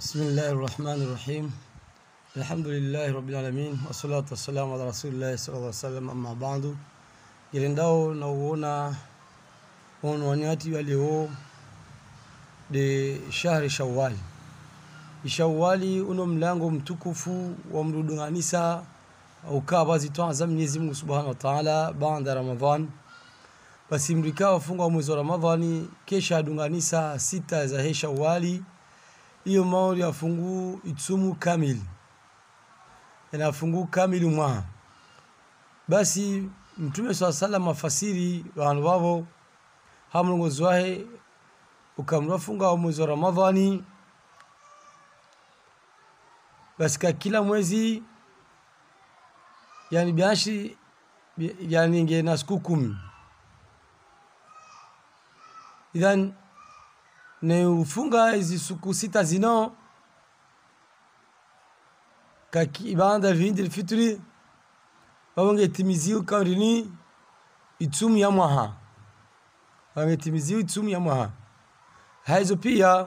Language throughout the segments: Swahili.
Bismillahi rahmani rahim alhamdulillahi rabbil alamin wassalatu wassalamu ala rasulillahi sallallahu alaihi wasallam amma ba'du. Gelendao na uona on wanyati waleo de shahri Shawwal. Shawwali uno mlango mtukufu wa mrudunganisa ukaa bazitwaa za Mwenyezi Mungu subhanahu wa taala baada Ramadhan. Basi mrikaa wafunga wa mwezi wa Ramadhani, kesha adunganisa sita za he Shawwali hiyo maori afungu itsumu kamili inafungu kamili mwaha basi mtume saa salam afasiri vanhu vavo hamlongozi wahe ukamrafunga wa mwezi wa ramadhani. Basi ka kila mwezi yani biashi yani nge na siku kumi. Idhan ne ufunga hizi suku sita zino. Ibada vindi lfitri wawangetimiziwa kaurini itumu ya mwaha. Wangetimiziwa itumu ya mwaha. Haizo pia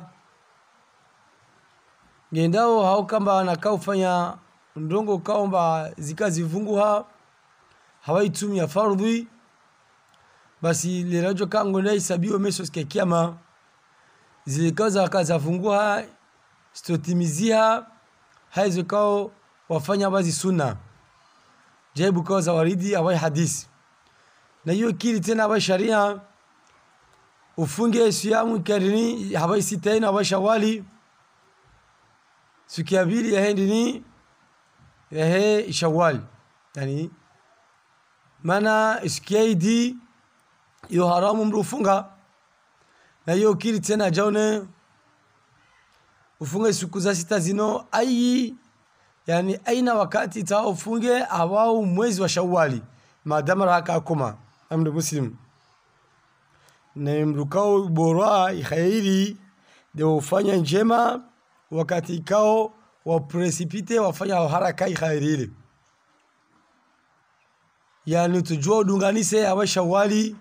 ngendao haukamba nakaa ufanya ndongo kaomba zikazivunguha hawa itumu ya fardhi basi lerajo kango ndaisabiwe meso kiama zilikaza akazafungua sitotimizia zikao kao wafanya bazi sunna. Jaibu kao za waridi awai hadisi. Na hiyo kili tena awai sharia. Ufunge siamu karini hawai sitaini awai shawali. Siku ya pili yahe ndini yahe shawali. Yani maana siku idi iyo haramu mru ufunga na hiyo kiri tena jaone ufunge siku za sita zino ai yani aina wakati ta ufunge awao mwezi wa shawali madama raka akoma amdu muslim. Na mrukao bora ikhairi de ufanya njema wakati kao wa precipite wafanya haraka khairi ile. Yani tujua udunganise awa shawali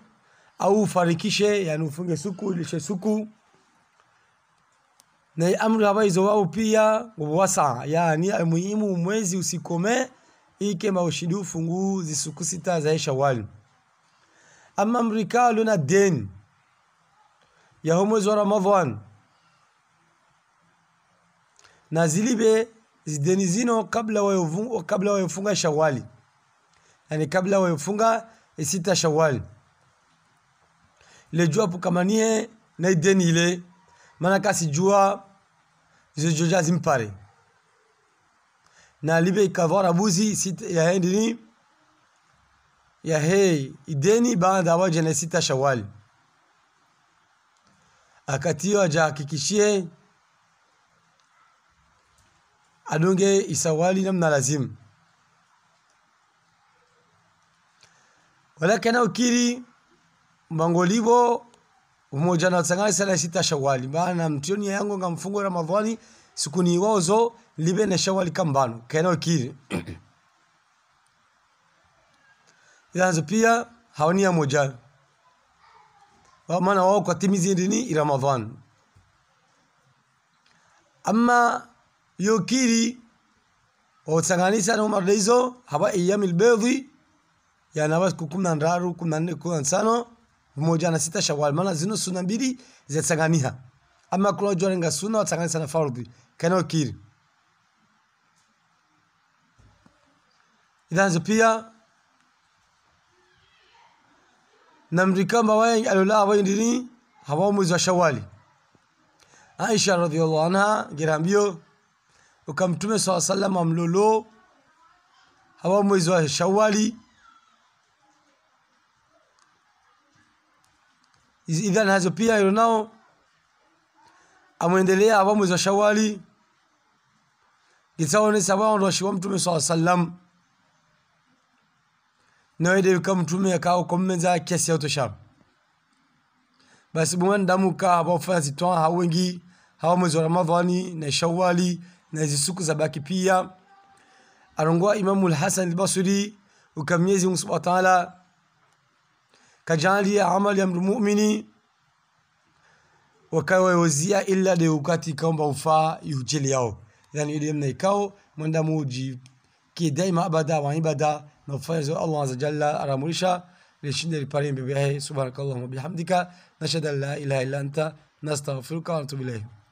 au ufarikishe yani ufunge suku ilishe suku. Na amri haba hizo wao pia wasa yani muhimu mwezi usikome ike maushidi ufungu zisuku sita za shawali ama mrika luna deni ya mwezi wa ramadhan. Na zilibe zideni zino kabla wayofunga kabla wayofunga shawali yani kabla wayofunga sita shawali ile jua pukamanie na ideni ile maana kasi jua zijoja zimpare. Na libe ikavora buzi sita ya hendini ya hei ideni baada waje na sita shawali akatiyo ajahakikishie adunge isawali namna lazimu walakini ukiri mangolivo umoja na tsangani sala sita shawali. Maana mtioni yangu nga mfungo ramadhani siku ni wazo libe na shawali kambano. Kana kiri. Yanzo pia hawani ya moja. Wa maana wao kwa timizi ndini ramadhan amma yokiri otsanganisa na umar hizo haba iyamil bedhi yana basi kumi na ndaru kumi na nne kumi na nsano moja na sita shawal maana zino suna mbili zatsanganiha ama kuna jua renga suna watsanganisa na fardhi. Kana ukiri. Idhanzo pia na mrikamba waye alola waye ndini hawa mwezi wa shawali Aisha radhiallahu anha girambio ukamtume saw sallam amlolo hawa mwezi wa shawali idhan hazo pia hilo nao amwendelea aba mwezi wa shawali gitsaone sababu ndo shiwa mtume saa sallam. Nawede wika mtume akao kommenza kiasi ya utosha. Basi bumwan damu ka aba fanya zitwa hawengi hawa mwezi wa ramadhani na shawali na hizi za baki pia. Arongoa imamu al-hasan al-basri ukamnyezi mungu subhanahu wa ta'ala كجاليا عمل يمر مؤمني. وكاو وزيا إلا ديوكاتي كم بوفا يوجليو لأن يعني إليم نيكاو من دموجي كي دايما أبدا وعين بدا نفايز الله عز وجل أراموريشا لشين دي ببيعي سبحانك اللهم وبحمدك. نشهد أن لا إله إلا أنت. نستغفرك ونتوب إليه